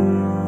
you.